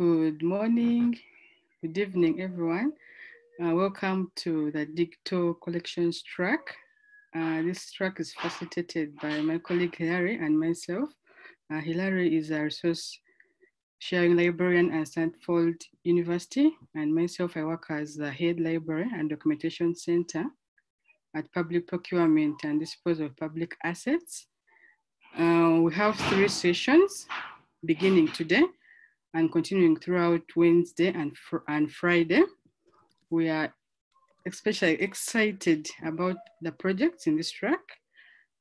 Good morning, good evening, everyone. Uh, welcome to the Digital Collections track. Uh, this track is facilitated by my colleague Hilary and myself. Uh, Hilary is a resource sharing librarian at Stanford University, and myself, I work as the head library and documentation center at public procurement and disposal of public assets. Uh, we have three sessions beginning today and continuing throughout Wednesday and, fr and Friday. We are especially excited about the projects in this track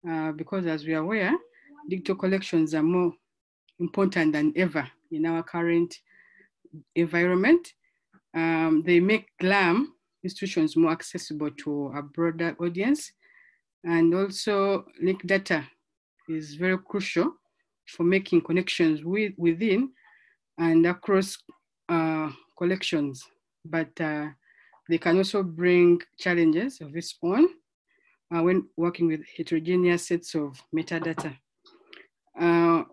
uh, because as we are aware, digital collections are more important than ever in our current environment. Um, they make GLAM institutions more accessible to a broader audience. And also linked data is very crucial for making connections with, within and across uh, collections, but uh, they can also bring challenges of its own uh, when working with heterogeneous sets of metadata. Uh,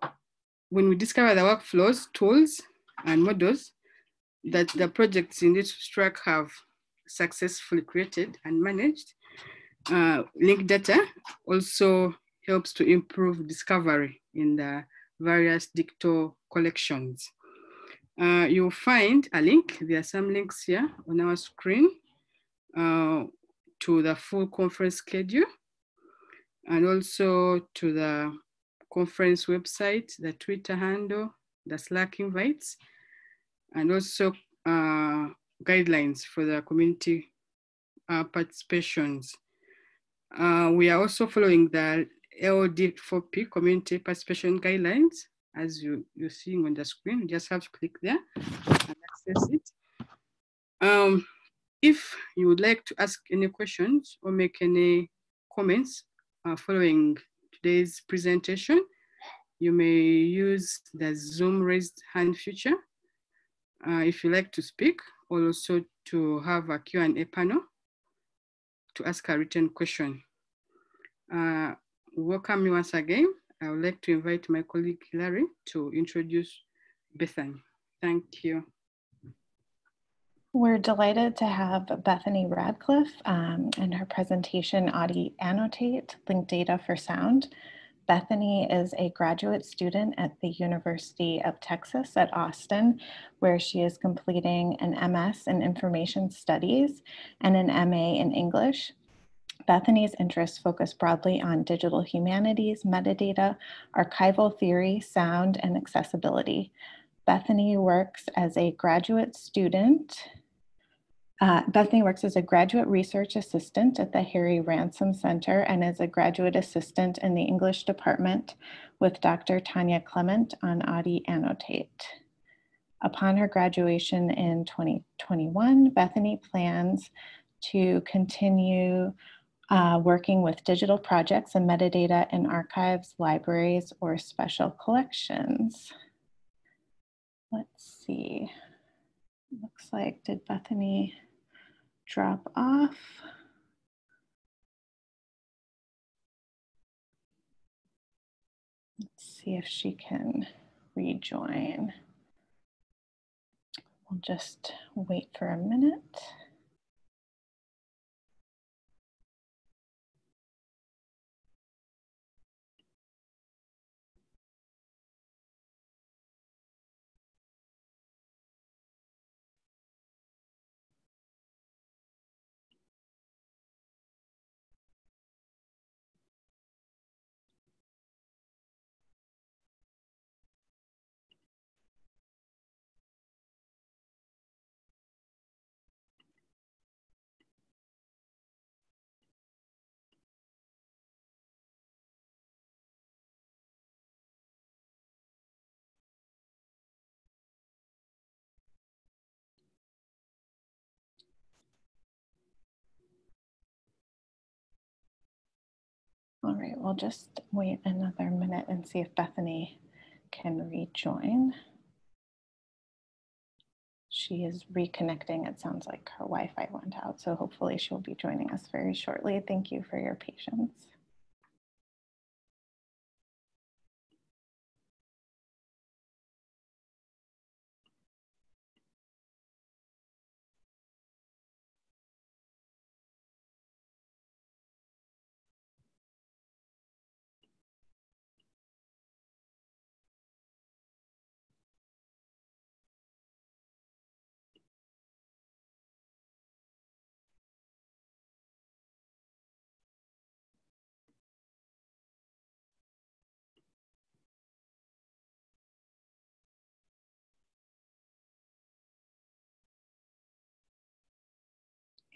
when we discover the workflows, tools, and models that the projects in this track have successfully created and managed, uh, linked data also helps to improve discovery in the various digital collections. Uh, you'll find a link, there are some links here on our screen uh, to the full conference schedule and also to the conference website, the Twitter handle, the Slack invites, and also uh, guidelines for the community uh, participations. Uh, we are also following the LD4P community participation guidelines as you, you're seeing on the screen. You just have to click there and access it. Um, if you would like to ask any questions or make any comments uh, following today's presentation, you may use the Zoom raised hand feature uh, if you like to speak, or also to have a Q&A panel to ask a written question. Uh, welcome you once again. I would like to invite my colleague Larry to introduce Bethany. Thank you. We're delighted to have Bethany Radcliff um, and her presentation, AudiAnnotate, Linked Data for Sound. Bethany is a graduate student at the University of Texas at Austin, where she is completing an MS in Information Studies and an MA in English. Bethany's interests focus broadly on digital humanities, metadata, archival theory, sound, and accessibility. Bethany works as a graduate student. Uh, Bethany works as a graduate research assistant at the Harry Ransom Center and as a graduate assistant in the English department with Dr. Tanya Clement on AudiAnnotate. Upon her graduation in 2021, Bethany plans to continue uh, working with digital projects and metadata in archives, libraries, or special collections. Let's see. Looks like, did Bethany drop off? Let's see if she can rejoin. We'll just wait for a minute. All right, we'll just wait another minute and see if Bethany can rejoin. She is reconnecting. It sounds like her Wi-Fi went out, so hopefully she'll be joining us very shortly. Thank you for your patience.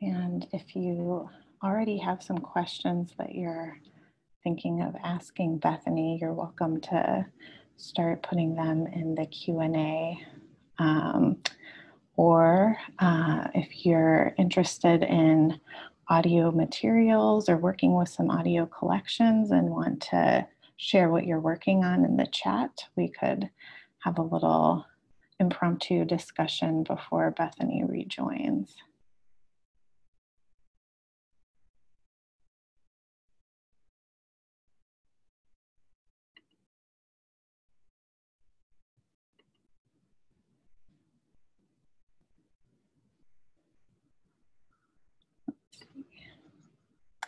And if you already have some questions that you're thinking of asking Bethany, you're welcome to start putting them in the Q&A. Um, or uh, if you're interested in audio materials or working with some audio collections and want to share what you're working on in the chat, we could have a little impromptu discussion before Bethany rejoins.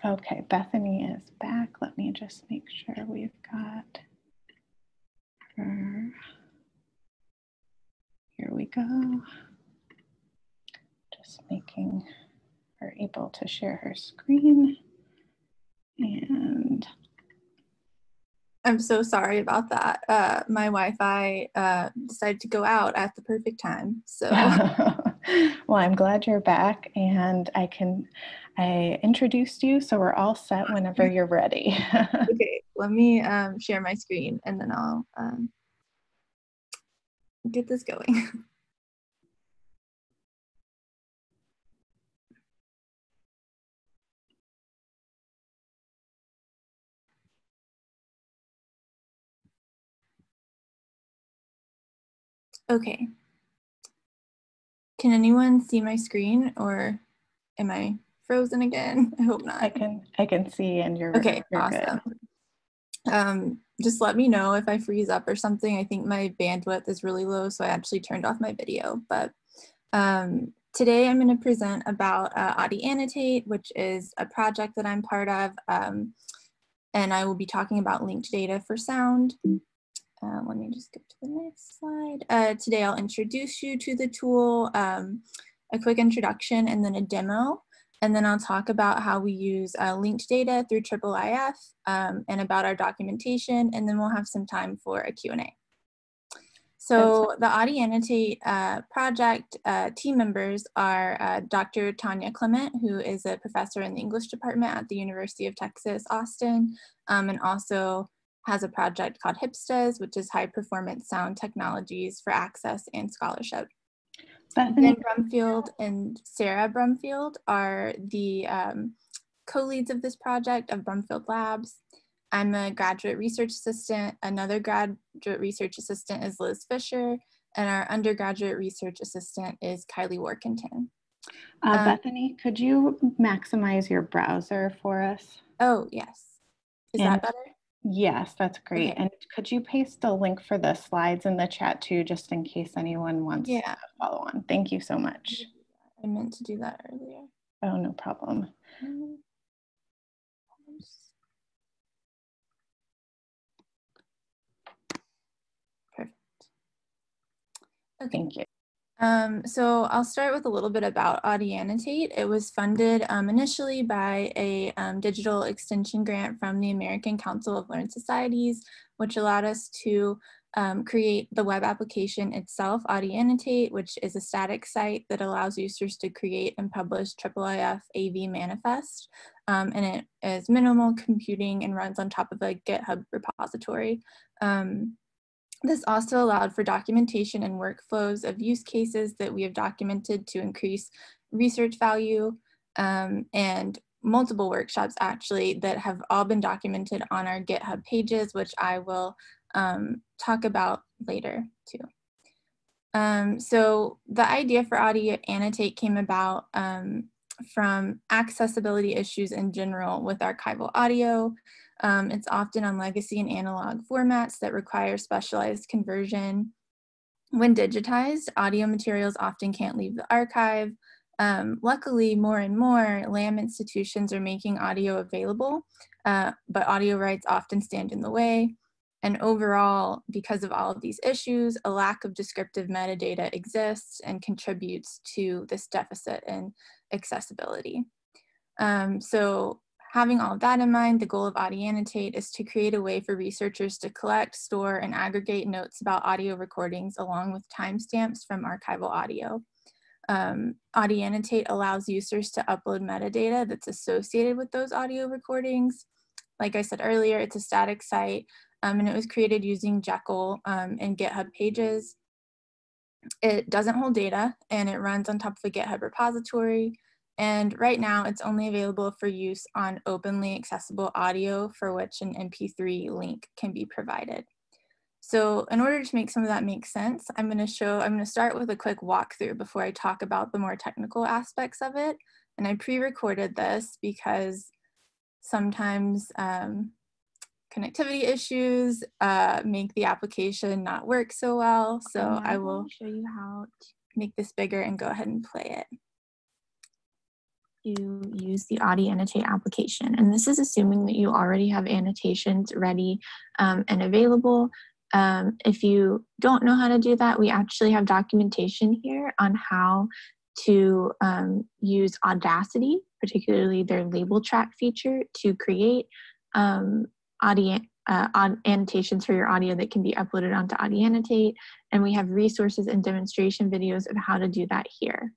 Okay, Bethany is back. Let me just make sure we've got her. Here we go. Just making her able to share her screen. And I'm so sorry about that. Uh, my Wi-Fi uh, decided to go out at the perfect time. So, well, I'm glad you're back, and I can. I introduced you, so we're all set whenever you're ready. okay, let me um, share my screen, and then I'll um, get this going. Okay. Can anyone see my screen or am I frozen again? I hope not. I can I can see and you're okay. You're awesome. Good. Um, just let me know if I freeze up or something. I think my bandwidth is really low, so I actually turned off my video. But um, today I'm going to present about uh, AudiAnnotate, which is a project that I'm part of. Um, and I will be talking about linked data for sound. Uh, let me just go to the next slide. Uh, today I'll introduce you to the tool, um, a quick introduction and then a demo. And then I'll talk about how we use uh, linked data through IIIF um, and about our documentation. And then we'll have some time for a Q&A. So the AudiAnnotate uh, project uh, team members are uh, Dr. Tanya Clement, who is a professor in the English department at the University of Texas, Austin, um, and also has a project called HiPSTAS, which is High Performance Sound Technologies for Access and Scholarship. Ben Brumfield and Sarah Brumfield are the um, co-leads of this project of Brumfield Labs. I'm a graduate research assistant. Another graduate research assistant is Liz Fisher, and our undergraduate research assistant is Kylie Workington. Uh, um, Bethany, could you maximize your browser for us? Oh, yes. Is and that better? Yes, that's great. Okay. And could you paste a link for the slides in the chat too, just in case anyone wants yeah. to follow on? Thank you so much. I meant to do that earlier. Oh, no problem. Um, Perfect. Okay. Thank you. Um, so I'll start with a little bit about AudiAnnotate. It was funded um, initially by a um, digital extension grant from the American Council of Learned Societies, which allowed us to um, create the web application itself, AudiAnnotate, which is a static site that allows users to create and publish IIIF AV manifest. Um, and it is minimal computing and runs on top of a GitHub repository. Um, this also allowed for documentation and workflows of use cases that we have documented to increase research value um, and multiple workshops actually that have all been documented on our GitHub pages, which I will um, talk about later too. Um, so the idea for Audio Annotate came about um, from accessibility issues in general with archival audio, um, it's often on legacy and analog formats that require specialized conversion. When digitized, audio materials often can't leave the archive. Um, luckily, more and more LAM institutions are making audio available, uh, but audio rights often stand in the way. And overall, because of all of these issues, a lack of descriptive metadata exists and contributes to this deficit in accessibility. Um, so Having all of that in mind, the goal of AudiAnnotate is to create a way for researchers to collect, store, and aggregate notes about audio recordings along with timestamps from archival audio. um, AudiAnnotate allows users to upload metadata that's associated with those audio recordings. Like I said earlier, it's a static site um, and it was created using Jekyll um, and GitHub pages. It doesn't hold data and it runs on top of a GitHub repository. And right now it's only available for use on openly accessible audio for which an MP3 link can be provided. So in order to make some of that make sense, I'm gonna show, I'm gonna start with a quick walkthrough before I talk about the more technical aspects of it. And I pre-recorded this because sometimes um, connectivity issues uh, make the application not work so well. So I will show you how to make this bigger and go ahead and play it. You use the AudiAnnotate application. And this is assuming that you already have annotations ready um, and available. Um, if you don't know how to do that, we actually have documentation here on how to um, use Audacity, particularly their label track feature, to create um, audio, uh, annotations for your audio that can be uploaded onto AudiAnnotate. And we have resources and demonstration videos of how to do that here.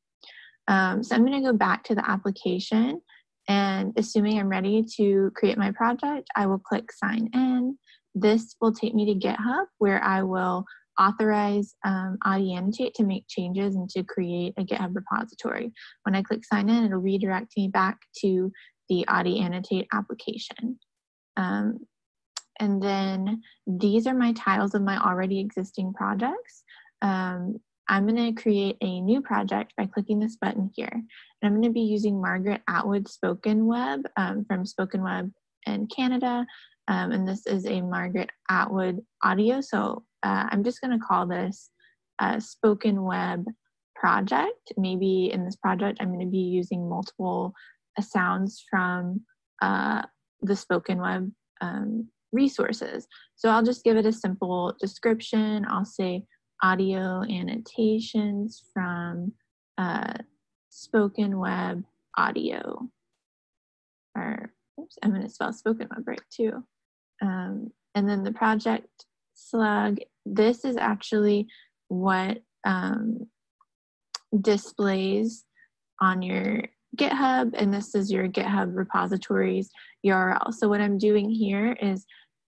Um, so I'm going to go back to the application and assuming I'm ready to create my project, I will click sign in. This will take me to GitHub where I will authorize um, to make changes and to create a GitHub repository. When I click sign in, it'll redirect me back to the AudiAnnotate application. Um, and then these are my tiles of my already existing projects. Um, I'm going to create a new project by clicking this button here. And I'm going to be using Margaret Atwood Spoken Web um, from Spoken Web in Canada. Um, and this is a Margaret Atwood audio. So uh, I'm just going to call this Spoken Web project. Maybe in this project, I'm going to be using multiple uh, sounds from uh, the Spoken Web um, resources. So I'll just give it a simple description. I'll say audio annotations from uh, spoken web audio. Or oops, I'm going to spell spoken web right too. Um, and then the project slug. This is actually what um, displays on your GitHub, and this is your GitHub repositories URL. So what I'm doing here is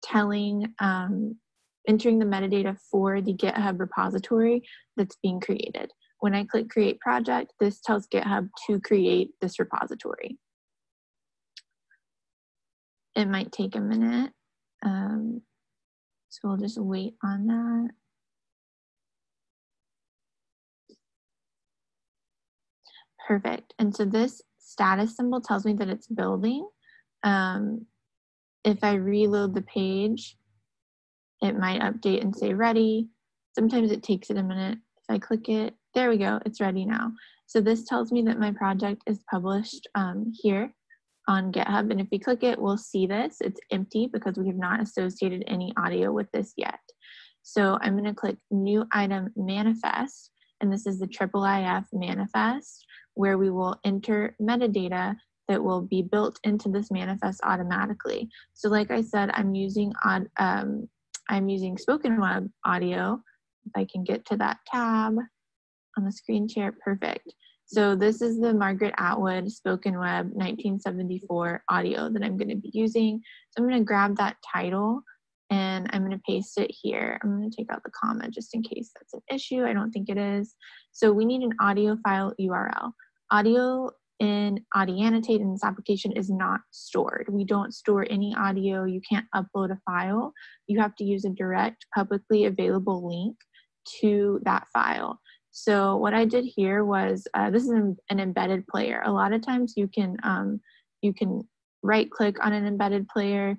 telling, um, entering the metadata for the GitHub repository that's being created. When I click create project, this tells GitHub to create this repository. It might take a minute. Um, so we'll just wait on that. Perfect. And so this status symbol tells me that it's building. Um, if I reload the page, it might update and say ready. Sometimes it takes it a minute. If I click it, there we go, it's ready now. So this tells me that my project is published um, here on GitHub. And if we click it, we'll see this. It's empty because we have not associated any audio with this yet. So I'm gonna click new item manifest. And this is the IIIF manifest where we will enter metadata that will be built into this manifest automatically. So like I said, I'm using um, I'm using spoken web audio. If I can get to that tab on the screen share, perfect. So this is the Margaret Atwood Spoken Web 1974 audio that I'm gonna be using. So I'm gonna grab that title and I'm gonna paste it here. I'm gonna take out the comma just in case that's an issue. I don't think it is. So we need an audio file URL. Audio in AudiAnnotate in this application is not stored. We don't store any audio. You can't upload a file. You have to use a direct publicly available link to that file. So what I did here was, uh, this is an, an, embedded player. A lot of times you can, um, you can right click on an embedded player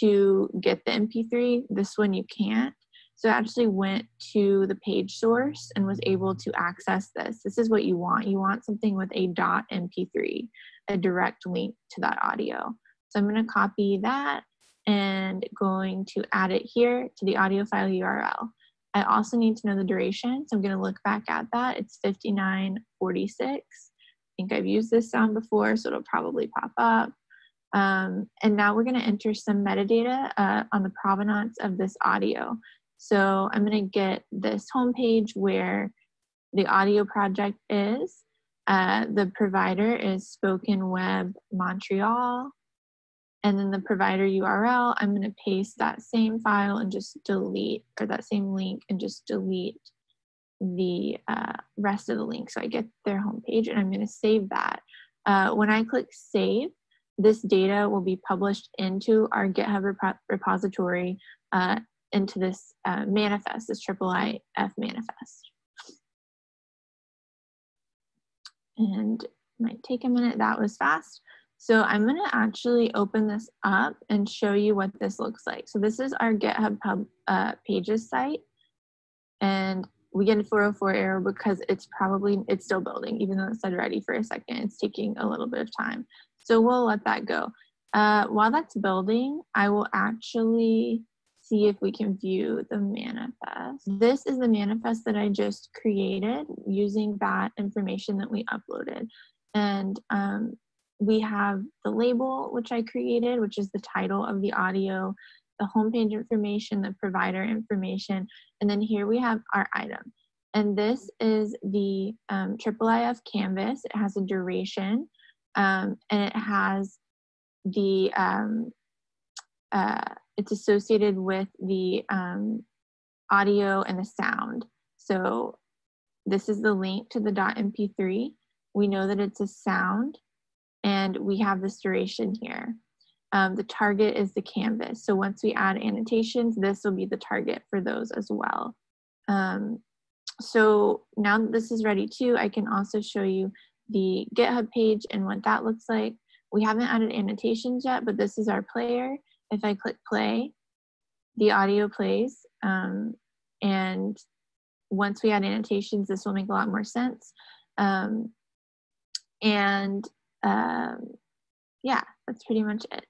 to get the MP3. This one you can't. So I actually went to the page source and was able to access this. This is what you want. You want something with a .mp3, a direct link to that audio. So I'm going to copy that and going to add it here to the audio file URL. I also need to know the duration, so I'm going to look back at that. It's 5946. I think I've used this sound before, so it'll probably pop up. Um, and now we're going to enter some metadata uh, on the provenance of this audio. So I'm going to get this homepage where the audio project is. Uh, the provider is Spoken Web Montreal. And then the provider URL, I'm going to paste that same file and just delete, or that same link and just delete the uh, rest of the link. So I get their homepage and I'm going to save that. Uh, when I click save, this data will be published into our GitHub rep repository, uh, into this uh, manifest, this IIIF manifest. And might take a minute, that was fast. So I'm gonna actually open this up and show you what this looks like. So this is our GitHub pub, uh, pages site. And we get a 404 error because it's probably, it's still building, even though it said ready for a second, it's taking a little bit of time. So we'll let that go. Uh, while that's building, I will actually see if we can view the manifest. This is the manifest that I just created using that information that we uploaded. And um, we have the label, which I created, which is the title of the audio, the homepage information, the provider information, and then here we have our item. And this is the um, IIIF Canvas. It has a duration um, and it has the um, uh, it's associated with the um, audio and the sound. So this is the link to the .mp3. We know that it's a sound and we have this duration here. Um, the target is the canvas. So once we add annotations, this will be the target for those as well. Um, so now that this is ready too, I can also show you the GitHub page and what that looks like. We haven't added annotations yet, but this is our player if I click play, the audio plays. Um, and once we add annotations, this will make a lot more sense. Um, and um, yeah, that's pretty much it.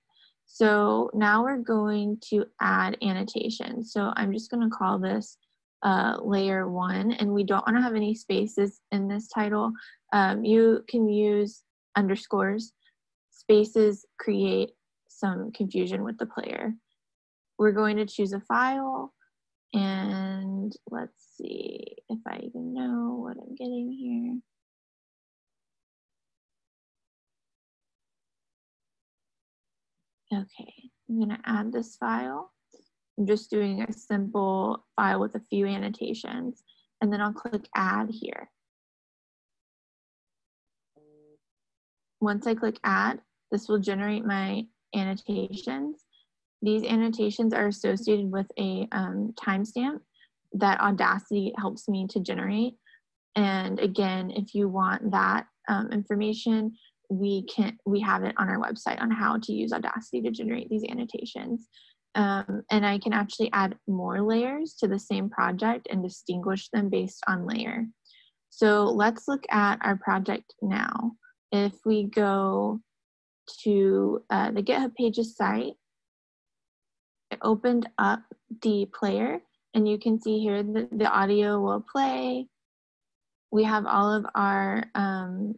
So now we're going to add annotations. So I'm just gonna call this uh, layer one, and we don't wanna have any spaces in this title. Um, you can use underscores. Spaces create some confusion with the player. We're going to choose a file and let's see if I even know what I'm getting here. Okay, I'm gonna add this file. I'm just doing a simple file with a few annotations and then I'll click add here. Once I click add, this will generate my annotations. These annotations are associated with a um, timestamp that Audacity helps me to generate. And again, if you want that um, information, we can we have it on our website on how to use Audacity to generate these annotations. Um, and I can actually add more layers to the same project and distinguish them based on layer. So let's look at our project now. If we go to uh, the GitHub Pages site. I opened up the player and you can see here that the audio will play. We have all of our um,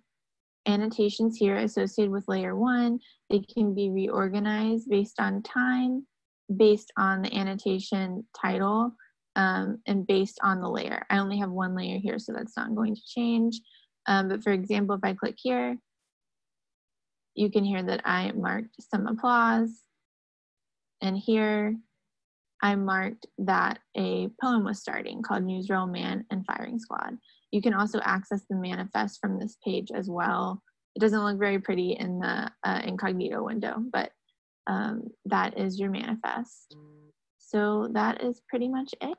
annotations here associated with layer one. They can be reorganized based on time, based on the annotation title, um, and based on the layer. I only have one layer here, so that's not going to change. Um, but for example, if I click here, you can hear that I marked some applause. And here I marked that a poem was starting called Newsreel Man and Firing Squad. You can also access the manifest from this page as well. It doesn't look very pretty in the uh, incognito window, but um, that is your manifest. So that is pretty much it.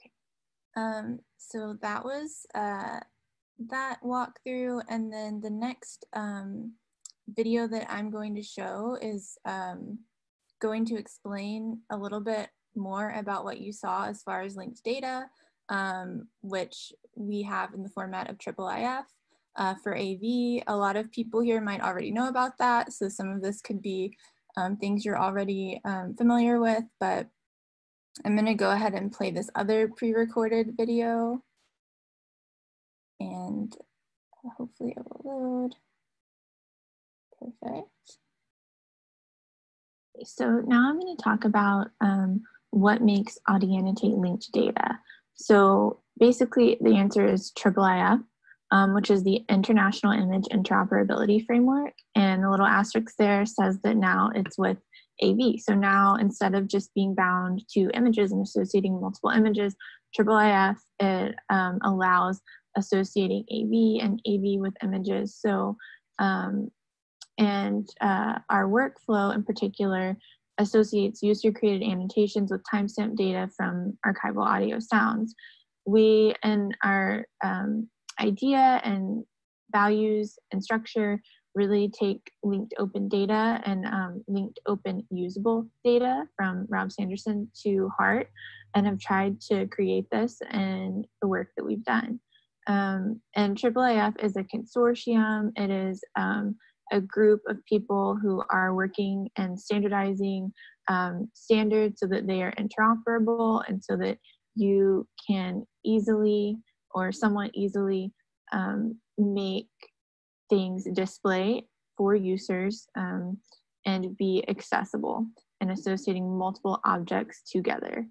Okay. Um, so that was uh, that walkthrough. And then the next um, video that I'm going to show is um, going to explain a little bit more about what you saw as far as linked data, um, which we have in the format of IIIF. Uh, for AV, a lot of people here might already know about that, so some of this could be um, things you're already um, familiar with, but I'm gonna go ahead and play this other pre-recorded video and hopefully it will load. Perfect. So now I'm going to talk about um, what makes AudiAnnotate linked data? So basically the answer is IIIF, um, which is the International Image Interoperability Framework. And the little asterisk there says that now it's with AV. So now instead of just being bound to images and associating multiple images, IIIF it um, allows associating AV and AV with images. So, um, and uh, our workflow in particular associates user created annotations with timestamp data from archival audio sounds. We, in our um, idea and values and structure, really take linked open data and um, linked open usable data from Rob Sanderson to heart and have tried to create this in the work that we've done. Um, and IIIF is a consortium. It is um, a group of people who are working and standardizing um, standards so that they are interoperable and so that you can easily or somewhat easily um, make things display for users um, and be accessible and associating multiple objects together.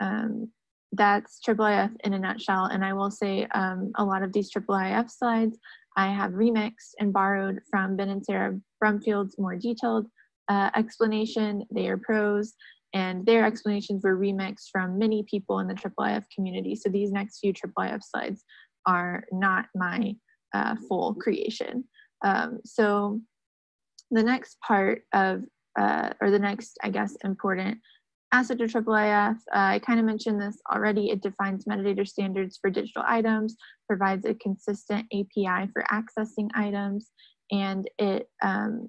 Um, that's IIIF in a nutshell. And I will say um, a lot of these IIIF slides I have remixed and borrowed from Ben and Sarah Brumfield's more detailed uh, explanation. They are pros and their explanations were remixed from many people in the IIIF community. So these next few IIIF slides are not my uh, full creation. Um, so the next part of, uh, or the next, I guess, important aspect of IIIF, uh, I kind of mentioned this already, it defines metadata standards for digital items, provides a consistent API for accessing items, and it um,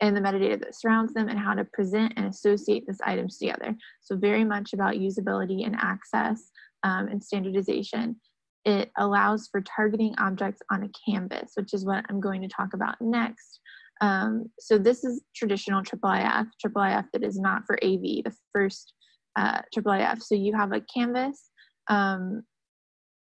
and the metadata that surrounds them and how to present and associate these items together. So very much about usability and access um, and standardization it allows for targeting objects on a canvas, which is what I'm going to talk about next. Um, so this is traditional IIIF, IIIF that is not for AV, the first uh, IIIF. So you have a canvas, um,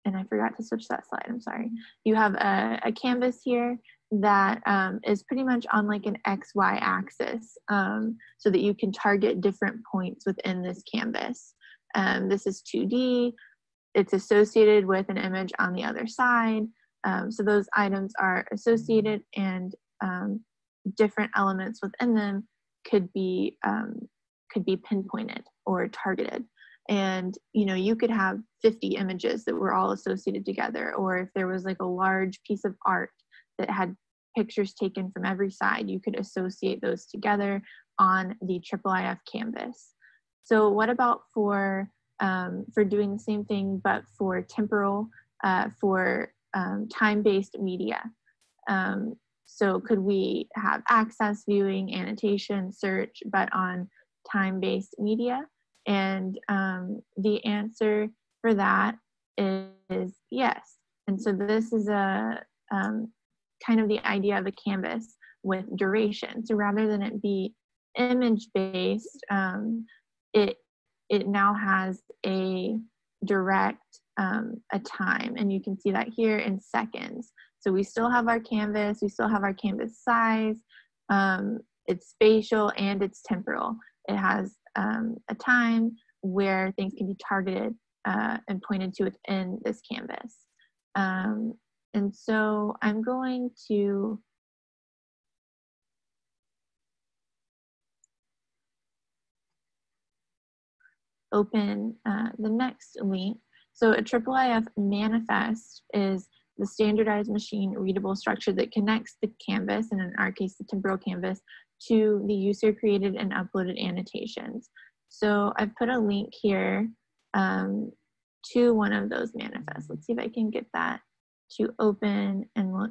and I forgot to switch that slide, I'm sorry. You have a, a canvas here that um, is pretty much on like an XY axis um, so that you can target different points within this canvas. Um, this is 2D, it's associated with an image on the other side. Um, so those items are associated and um, different elements within them could be um, could be pinpointed or targeted. And you know, you could have 50 images that were all associated together, or if there was like a large piece of art that had pictures taken from every side, you could associate those together on the IIIF canvas. So what about for um, for doing the same thing, but for temporal, uh, for um, time-based media. Um, so could we have access, viewing, annotation, search, but on time-based media? And um, the answer for that is yes. And so this is a um, kind of the idea of a canvas with duration. So rather than it be image-based, um, it it now has a direct um, a time and you can see that here in seconds. So we still have our canvas, we still have our canvas size, um, it's spatial and it's temporal. It has um, a time where things can be targeted uh, and pointed to within this canvas. Um, and so I'm going to open uh, the next link. So a IIIF manifest is the standardized machine readable structure that connects the canvas, and in our case, the temporal canvas, to the user created and uploaded annotations. So I've put a link here um, to one of those manifests. Let's see if I can get that to open and look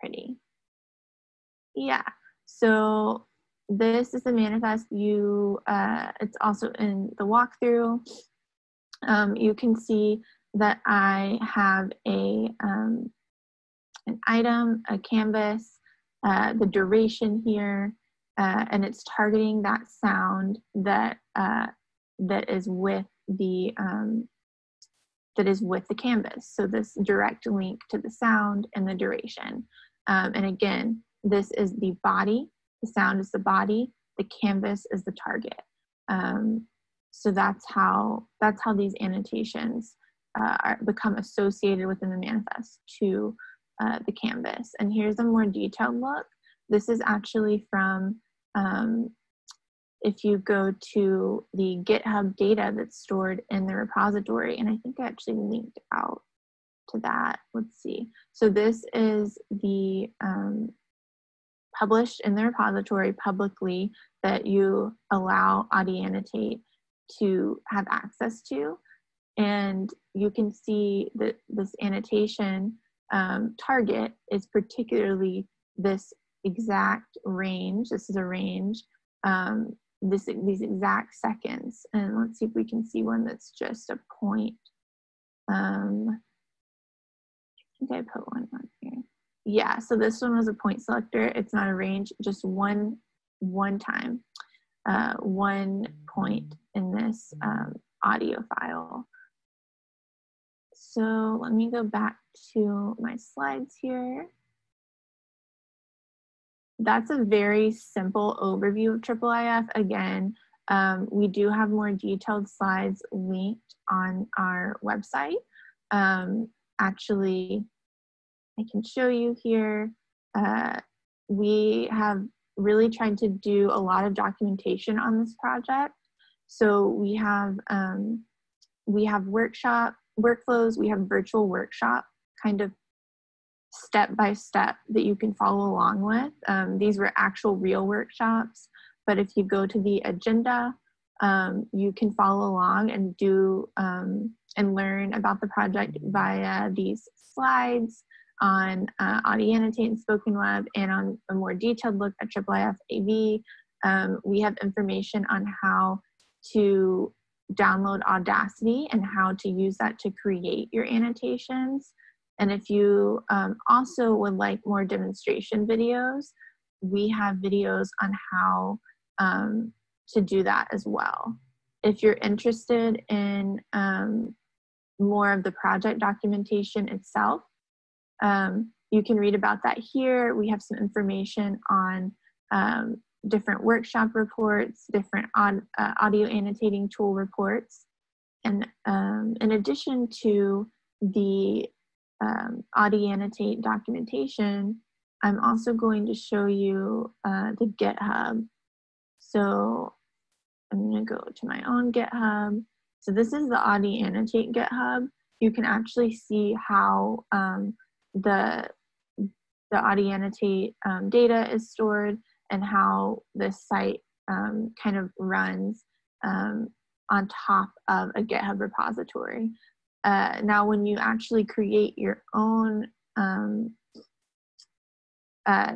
pretty. Yeah, so this is the manifest you, uh, it's also in the walkthrough. Um, you can see that I have a, um, an item, a canvas, uh, the duration here, uh, and it's targeting that sound that, uh, that is with the, um, that is with the canvas. So this direct link to the sound and the duration. Um, and again, this is the body the sound is the body, the canvas is the target. Um, so that's how that's how these annotations uh, are, become associated within the manifest to uh, the canvas. And here's a more detailed look. This is actually from um, if you go to the GitHub data that's stored in the repository, and I think I actually linked out to that. Let's see. So this is the um, published in the repository publicly that you allow AudiAnnotate to have access to. And you can see that this annotation um, target is particularly this exact range. This is a range, um, this, these exact seconds. And let's see if we can see one that's just a point. Um, I think I put one on here. Yeah, so this one was a point selector. It's not a range, just one, one time, uh, one point in this um, audio file. So let me go back to my slides here. That's a very simple overview of IIIF. Again, um, we do have more detailed slides linked on our website. Um, actually, I can show you here. Uh, we have really tried to do a lot of documentation on this project. So we have um, we have workshop workflows, we have virtual workshop kind of step by step that you can follow along with. Um, these were actual real workshops, but if you go to the agenda, um, you can follow along and do um, and learn about the project via these slides on uh, AudiAnnotate and Spoken Web and on a more detailed look at IIIF AV. Um, we have information on how to download Audacity and how to use that to create your annotations. And if you um, also would like more demonstration videos, we have videos on how um, to do that as well. If you're interested in um, more of the project documentation itself, um, you can read about that here. We have some information on um, different workshop reports, different on, uh, audio annotating tool reports. And um, in addition to the um, AudiAnnotate documentation, I'm also going to show you uh, the GitHub. So I'm going to go to my own GitHub. So this is the AudiAnnotate GitHub. You can actually see how um, the the AudiAnnotate um, data is stored and how this site um, kind of runs um, on top of a GitHub repository. Uh, now, when you actually create your own um, uh,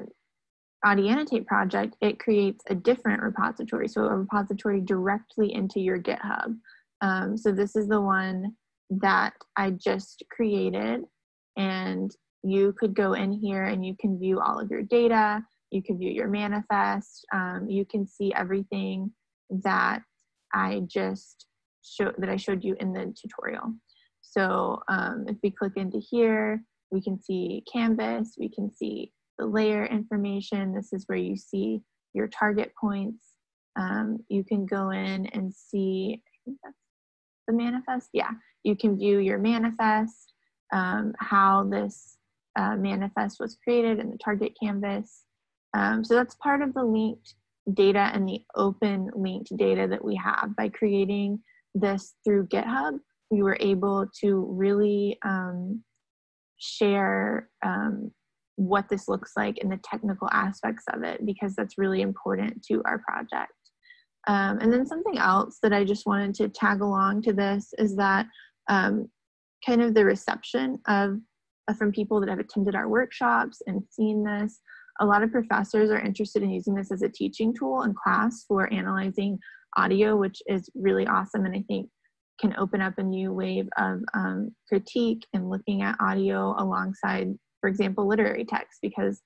project, it creates a different repository, so a repository directly into your GitHub. Um, so this is the one that I just created and you could go in here and you can view all of your data, you can view your manifest, um, you can see everything that I just showed that I showed you in the tutorial. So um, if we click into here, we can see Canvas, we can see the layer information. This is where you see your target points. Um, you can go in and see, the manifest. Yeah, you can view your manifest, um, how this uh, manifest was created in the target canvas. Um, so that's part of the linked data and the open linked data that we have. By creating this through GitHub, we were able to really um, share um, what this looks like and the technical aspects of it because that's really important to our project. Um, and then something else that I just wanted to tag along to this is that um, kind of the reception of uh, from people that have attended our workshops and seen this. A lot of professors are interested in using this as a teaching tool in class for analyzing audio, which is really awesome and I think can open up a new wave of um, critique and looking at audio alongside, for example, literary text, because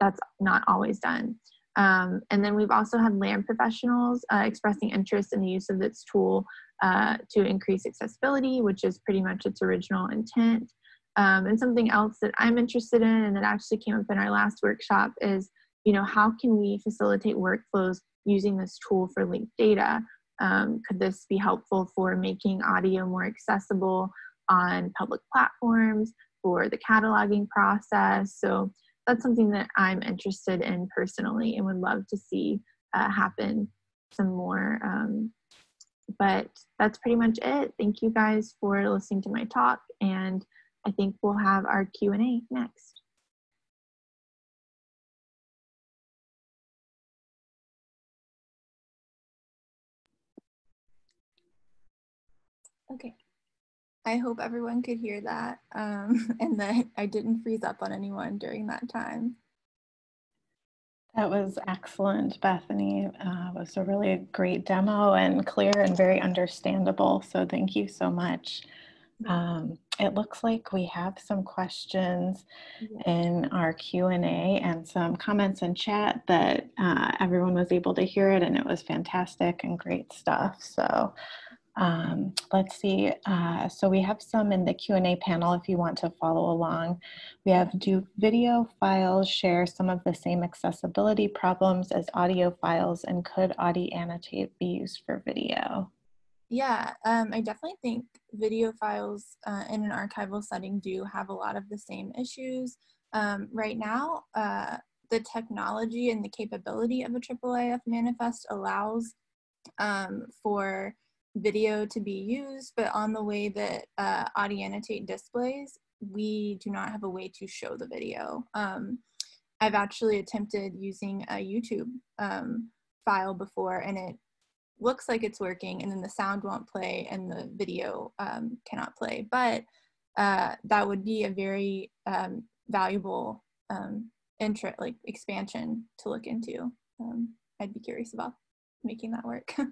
that's not always done. Um, and then we've also had LAM professionals uh, expressing interest in the use of this tool uh, to increase accessibility, which is pretty much its original intent. Um, and something else that I'm interested in and that actually came up in our last workshop is, you know, how can we facilitate workflows using this tool for linked data? um, could this be helpful for making audio more accessible on public platforms for the cataloging process? So that's something that I'm interested in personally and would love to see uh, happen some more. Um, but that's pretty much it. Thank you guys for listening to my talk and I think we'll have our Q&A next. Okay. I hope everyone could hear that um, and that I didn't freeze up on anyone during that time. That was excellent, Bethany. Uh, it was a really great demo and clear and very understandable. So thank you so much. Um, it looks like we have some questions in our Q&A and some comments in chat that uh, everyone was able to hear it and it was fantastic and great stuff. So um, let's see. Uh, so we have some in the Q&A panel if you want to follow along. We have, do video files share some of the same accessibility problems as audio files and could AudiAnnotate be used for video? Yeah, um, I definitely think video files uh, in an archival setting do have a lot of the same issues. Um, right now, uh, the technology and the capability of a IIIF manifest allows um, for video to be used, but on the way that uh, AudiAnnotate displays, we do not have a way to show the video. Um, I've actually attempted using a YouTube um, file before and it looks like it's working and then the sound won't play and the video um, cannot play. But uh, that would be a very um, valuable um, intro, like expansion to look into. Um, I'd be curious about making that work.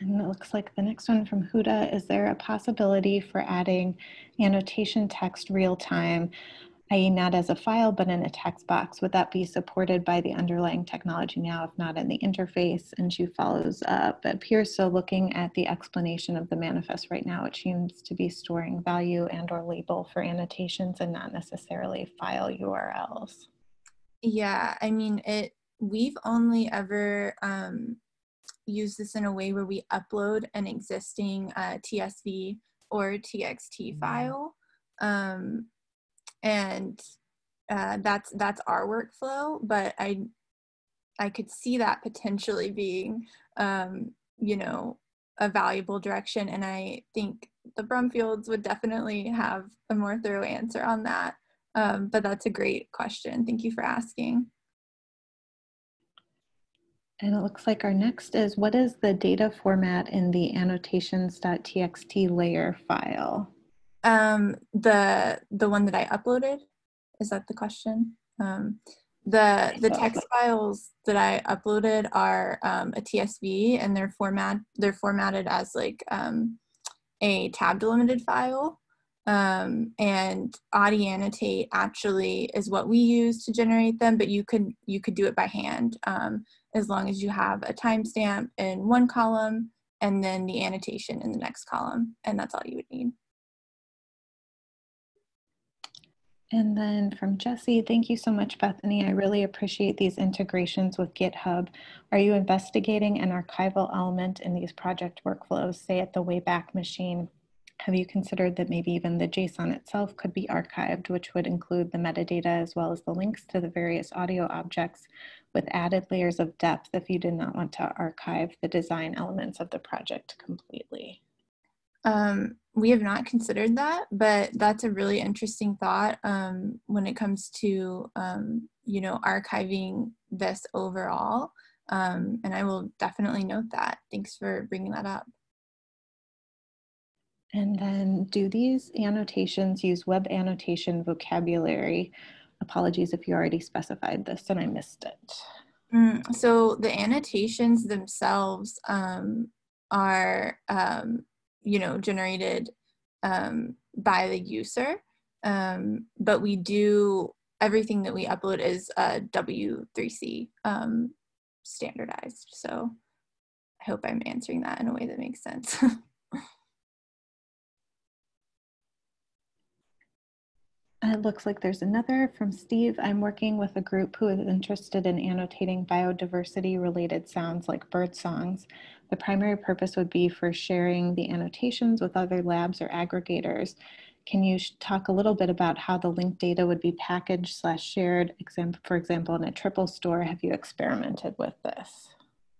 And it looks like the next one from Huda, is there a possibility for adding annotation text real time, i.e. not as a file, but in a text box? Would that be supported by the underlying technology now, if not in the interface? And she follows up, it appears so looking at the explanation of the manifest right now, it seems to be storing value and or label for annotations and not necessarily file URLs. Yeah, I mean, it. we've only ever um, use this in a way where we upload an existing uh, TSV or TXT mm-hmm. file. Um, and uh, that's that's our workflow, but I I could see that potentially being um, you know a valuable direction, and I think the Brumfields would definitely have a more thorough answer on that. Um, but that's a great question. Thank you for asking. And it looks like our next is what is the data format in the annotations.txt layer file? Um, the the one that I uploaded, is that the question? Um, the the text files that I uploaded are um, a TSV and they're format they're formatted as like um, a tab delimited file. Um, and AudiAnnotate actually is what we use to generate them, but you could you could do it by hand. Um, as long as you have a timestamp in one column and then the annotation in the next column, and that's all you would need. And then from Jesse, thank you so much, Bethany. I really appreciate these integrations with GitHub. Are you investigating an archival element in these project workflows, say at the Wayback Machine? Have you considered that maybe even the JSON itself could be archived, which would include the metadata as well as the links to the various audio objects with added layers of depth if you did not want to archive the design elements of the project completely? Um, we have not considered that, but that's a really interesting thought um, when it comes to, um, you know, archiving this overall. Um, and I will definitely note that. Thanks for bringing that up. And then do these annotations use web annotation vocabulary Apologies if you already specified this and I missed it. Mm, so the annotations themselves um, are, um, you know, generated um, by the user, um, but we do everything that we upload is uh, W3C um, standardized. So I hope I'm answering that in a way that makes sense. it looks like there's another from Steve. I'm working with a group who is interested in annotating biodiversity related sounds like bird songs. The primary purpose would be for sharing the annotations with other labs or aggregators. Can you talk a little bit about how the linked data would be packaged slash shared, for example, in a triple store? Have you experimented with this?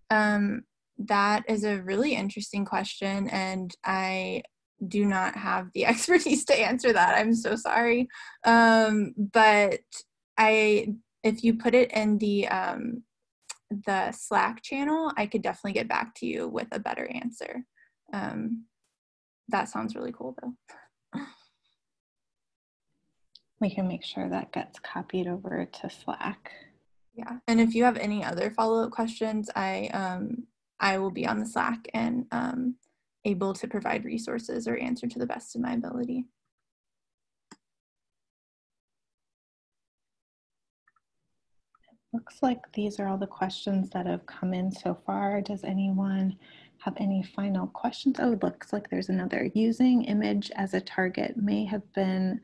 Um, that is a really interesting question, and I do not have the expertise to answer that. I'm so sorry. Um, but I, if you put it in the um, the Slack channel, I could definitely get back to you with a better answer. Um, that sounds really cool, though. We can make sure that gets copied over to Slack. Yeah, and if you have any other follow up questions, I um, I will be on the Slack and um, able to provide resources or answer to the best of my ability. Looks like these are all the questions that have come in so far. Does anyone have any final questions? Oh, looks like there's another. Using image as a target may have been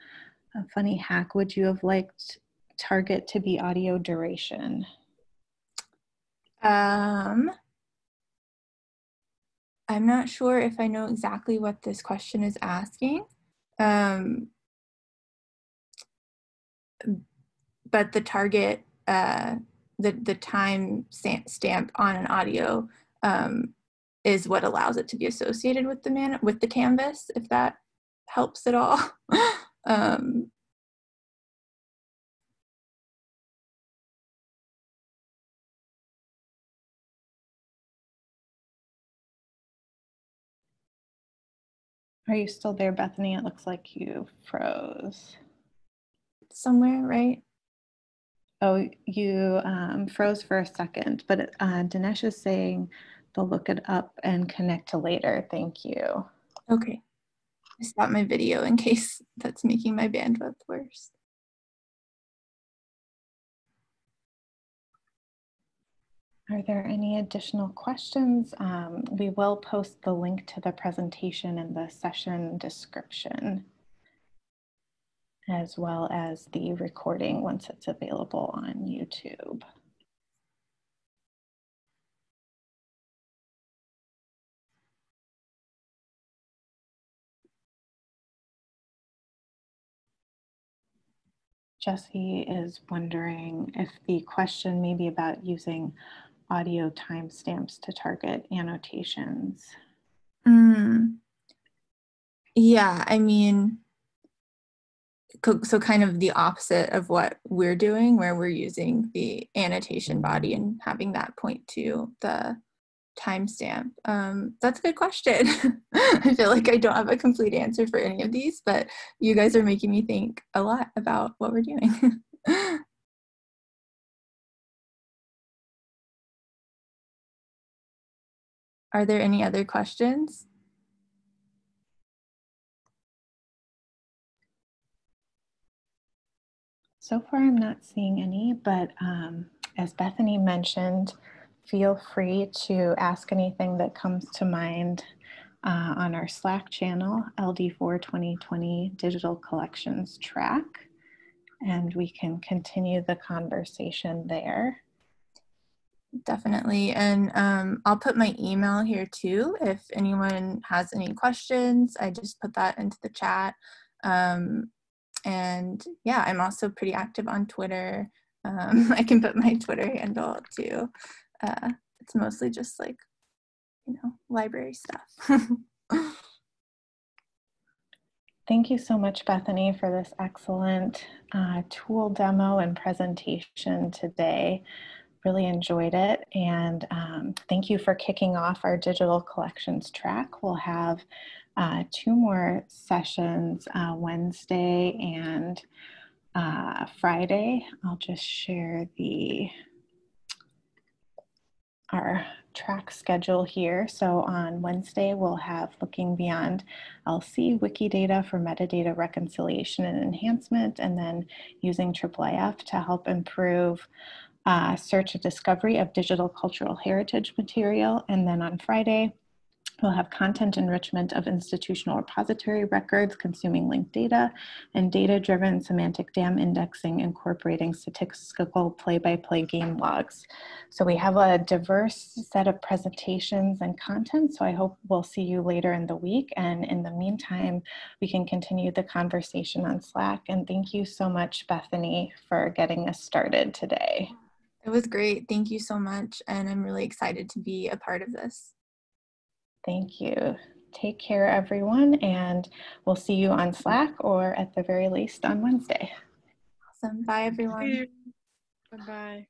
a funny hack. Would you have liked target to be audio duration? Um, I'm not sure if I know exactly what this question is asking. Um, but the target, uh, the, the time stamp on an audio um, is what allows it to be associated with the man with the canvas, if that helps at all. um, Are you still there, Bethany? It looks like you froze. Somewhere, right? Oh, you um, froze for a second, but uh, Dinesh is saying they'll look it up and connect to later. Thank you. Okay. I stopped my video in case that's making my bandwidth worse. Are there any additional questions? Um, we will post the link to the presentation in the session description, as well as the recording once it's available on YouTube. Jesse is wondering if the question may be about using audio timestamps to target annotations? Mm. Yeah, I mean, so kind of the opposite of what we're doing, where we're using the annotation body and having that point to the timestamp. Um, that's a good question. I feel like I don't have a complete answer for any of these, but you guys are making me think a lot about what we're doing. Are there any other questions? So far, I'm not seeing any, but um, as Bethany mentioned, feel free to ask anything that comes to mind uh, on our Slack channel, LD4 2020 Digital Collections Track, and we can continue the conversation there. Definitely. And um, I'll put my email here too. If anyone has any questions, I just put that into the chat. Um, and yeah, I'm also pretty active on Twitter. Um, I can put my Twitter handle too. Uh, it's mostly just like, you know, library stuff. Thank you so much, Bethany, for this excellent uh, tool demo and presentation today really enjoyed it. And um, thank you for kicking off our digital collections track. We'll have uh, two more sessions uh, Wednesday and uh, Friday. I'll just share the our track schedule here. So on Wednesday, we'll have Looking Beyond LC Wikidata for metadata reconciliation and enhancement, and then using IIIF to help improve uh, search and discovery of digital cultural heritage material. And then on Friday, We'll have content enrichment of institutional repository records consuming linked data and data-driven semantic dam indexing incorporating statistical play-by-play -play game logs. So we have a diverse set of presentations and content, so I hope we'll see you later in the week. And in the meantime, we can continue the conversation on Slack. And thank you so much, Bethany, for getting us started today. It was great. Thank you so much. And I'm really excited to be a part of this. Thank you. Take care, everyone, and we'll see you on Slack or at the very least on Wednesday. Awesome. Bye, everyone. Bye bye.